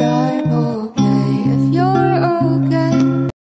normal